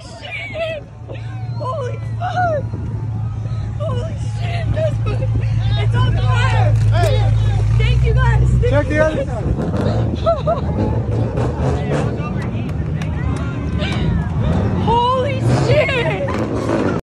shit! Holy fuck! Holy shit! this good. It's on fire! Hey! Thank you guys! Thank Check you the other side.